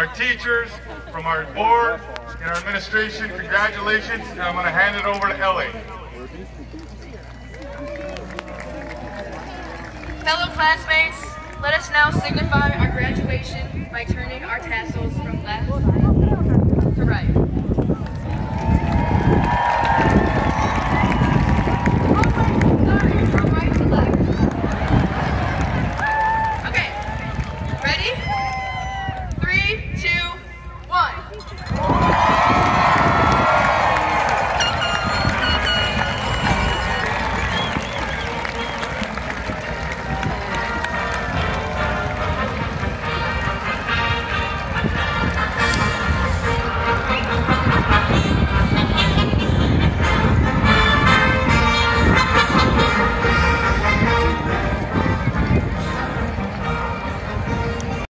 our teachers, from our board, and our administration, congratulations, and I'm going to hand it over to Ellie. Fellow classmates, let us now signify our graduation by turning our tassels from left